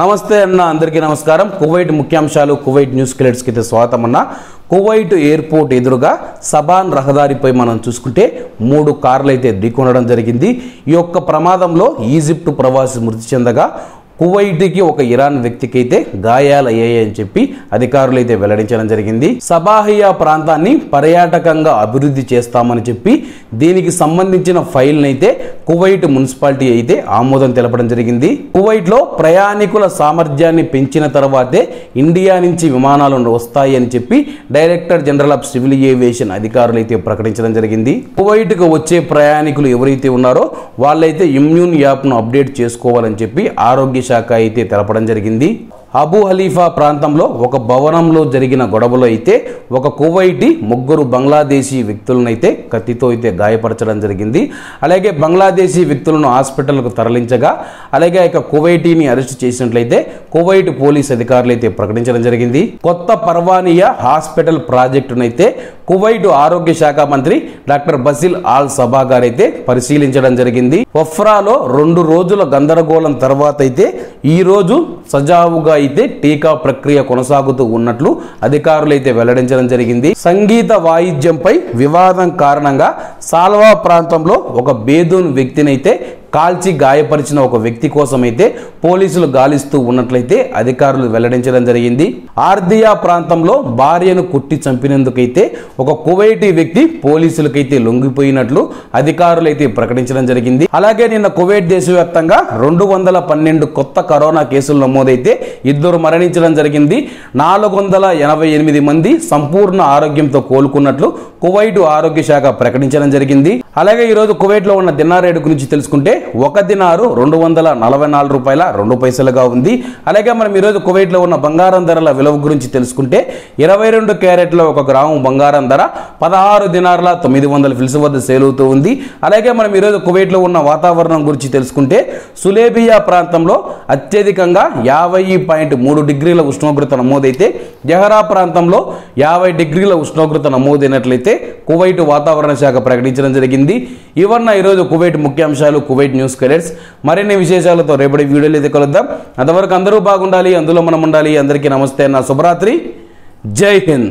నమస్తే అన్న అందరికీ నమస్కారం. కువైట్ ముఖ్యాంశాలు కువైట్ న్యూస్ కిలెట్స్కి అయితే స్వాగతం అన్న. కువైట్ ఎయిర్పోర్ట్ ఎదురుగా సబాన్ రహదారిపై మనం చూసుకుంటే మూడు కార్లు అయితే ఢీకొనడం జరిగింది. ఈ యొక్క ప్రమాదంలో ఈజిప్ట్ ప్రవాసి మృతి చెందగా కువైట్కి ఒక ఇరాన్ వ్యక్తికి అయితే గాయాలయ్యాయి అని చెప్పి అధికారులు అయితే వెల్లడించడం జరిగింది. సబాహియా ప్రాంతాన్ని పర్యాటకంగా అభివృద్ధి చేస్తామని చెప్పి దీనికి సంబంధించిన ఫైల్ని అయితే కువైట్ మున్సిపాలిటీ అయితే ఆమోదం తెలపడం జరిగింది. కువైట్లో ప్రయాణికుల సామర్థ్యాన్ని పెంచిన తర్వాతే ఇండియా నుంచి విమానాలు వస్తాయి అని చెప్పి director general of civil aviation అధికారులు అయితే ప్రకటించడం జరిగింది. కువైట్కు వచ్చే ప్రయాణికులు ఎవరైతే ఉన్నారో వాళ్ళైతే ఇమ్యూన్ యాప్ను అప్డేట్ చేసుకోవాలని చెప్పి ఆరోగ్య శాఖ అయితే తెలపడం జరిగింది. అబు హలీఫా ప్రాంతంలో ఒక భవనంలో జరిగిన గొడవలో అయితే ఒక కువైటి ముగ్గురు బంగ్లాదేశీ వ్యక్తులనైతే కత్తితో అయితే గాయపరచడం జరిగింది. అలాగే బంగ్లాదేశీ వ్యక్తులను హాస్పిటల్కు తరలించగా అలాగే ఇక కువైటీని అరెస్ట్ చేసినట్లయితే కువైట్ పోలీస్ అధికారులు అయితే ప్రకటించడం జరిగింది. కొత్త పర్వానియా హాస్పిటల్ ప్రాజెక్టునైతే కువైట్ ఆరోగ్య శాఖ మంత్రి డాక్టర్ బసిల్ ఆల్ సభా గారైతే పరిశీలించడం జరిగింది. ఒఫ్రాలో రెండు రోజుల గందరగోళం తర్వాత అయితే ఈ రోజు సజావుగా అయితే టీకా ప్రక్రియ కొనసాగుతూ ఉన్నట్లు అధికారులు అయితే వెల్లడించడం జరిగింది. సంగీత వాయిద్యంపై వివాదం కారణంగా సాల్వా ప్రాంతంలో ఒక బేదూన్ వ్యక్తినైతే కాల్చి గాయపరిచిన ఒక వ్యక్తి కోసం అయితే పోలీసులు గాలిస్తూ ఉన్నట్లయితే అధికారులు వెల్లడించడం జరిగింది. ఆర్దియా ప్రాంతంలో భార్యను కుట్టి చంపినందుకైతే ఒక కువైటీ వ్యక్తి పోలీసులకైతే లొంగిపోయినట్లు అధికారులైతే ప్రకటించడం జరిగింది. అలాగే నిన్న కువైట్ దేశవ్యాప్తంగా రెండు వందల పన్నెండు కొత్త కరోనా కేసులు నమోదైతే ఇద్దరు మరణించడం జరిగింది. నాలుగు వందల ఎనభై ఎనిమిది మంది సంపూర్ణ ఆరోగ్యంతో కోలుకున్నట్లు కువైట్ ఆరోగ్య శాఖ ప్రకటించడం జరిగింది. అలాగే ఈరోజు కువైట్లో ఉన్న దిన్నారేడు గురించి తెలుసుకుంటే ఒక దినారు రెండు వందల నలభై నాలుగు రూపాయల రెండు పైసలుగా ఉంది. అలాగే మనం ఈరోజు కువైట్లో ఉన్న బంగారం ధరల విలువ గురించి తెలుసుకుంటే ఇరవై రెండు క్యారెట్లో ఒక గ్రాము బంగారం ధర పదహారు దినార్ల తొమ్మిది వందల ఫిల్స్ వద్ద సేల్ అవుతూ ఉంది. అలాగే మనం ఈరోజు కువైట్లో ఉన్న వాతావరణం గురించి తెలుసుకుంటే సులేబియా ప్రాంతంలో అత్యధికంగా యాభై పాయింట్ మూడు డిగ్రీల ఉష్ణోగ్రత నమోదైతే జహరా ప్రాంతంలో యాభై డిగ్రీల ఉష్ణోగ్రత నమోదైనట్లయితే కువైట్ వాతావరణ శాఖ ప్రకటించడం జరిగింది. ఇవన్న ఈరోజు కువైట్ ముఖ్యాంశాలు కువైట్ న్యూస్ కరెక్ట్స్ మరిన్ని విశేషాలతో రేపటి వీడియోలు అయితే కలుద్దాం. అంతవరకు అందరూ బాగుండాలి అందులో మనం ఉండాలి. అందరికీ నమస్తే నా శుభరాత్రి. జై హింద్.